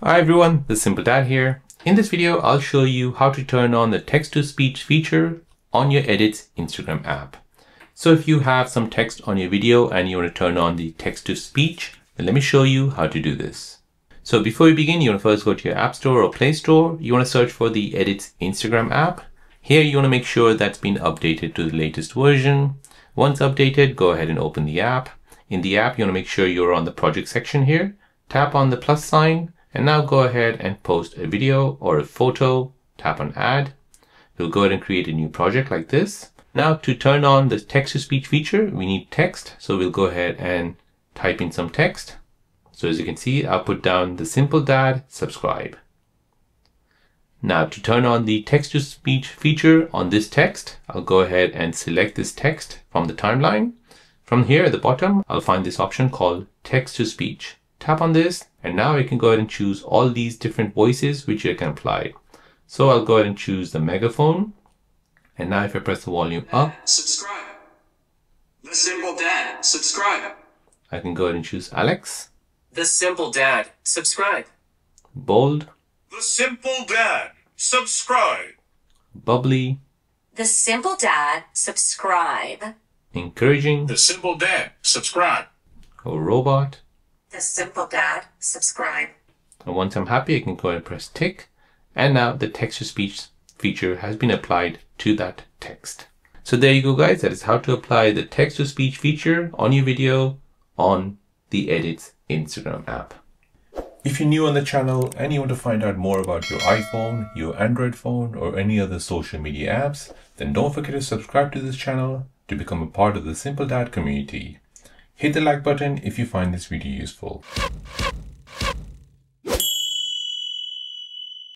Hi everyone, is Simple Dad here. In this video, I'll show you how to turn on the text-to-speech feature on your Edits Instagram app. So if you have some text on your video and you want to turn on the text-to-speech, then let me show you how to do this. So before we begin, you want to first go to your App Store or Play Store. You want to search for the Edits Instagram app. Here you want to make sure that's been updated to the latest version. Once updated, go ahead and open the app. In the app, you want to make sure you're on the project section here. Tap on the plus sign and now go ahead and post a video or a photo, tap on add. We'll go ahead and create a new project like this. Now to turn on the text to speech feature, we need text. So we'll go ahead and type in some text. So as you can see, I'll put down the simple dad subscribe. Now to turn on the text to speech feature on this text, I'll go ahead and select this text from the timeline. From here at the bottom, I'll find this option called text to speech. Tap on this and now I can go ahead and choose all these different voices which I can apply. So I'll go ahead and choose the megaphone. And now if I press the volume up, Subscribe. The Simple Dad. Subscribe. I can go ahead and choose Alex, The Simple Dad. Subscribe. bold, The Simple Dad. Subscribe. bubbly, The Simple Dad subscribe. encouraging, The Simple Dad. Subscribe. or robot. The Simple Dad subscribe. And once I'm happy, I can go ahead and press tick. And now the text to speech feature has been applied to that text. So there you go guys. That is how to apply the text to speech feature on your video on the Edits Instagram app. If you're new on the channel and you want to find out more about your iPhone, your Android phone, or any other social media apps, then don't forget to subscribe to this channel to become a part of the Simple Dad community. Hit the like button if you find this video useful.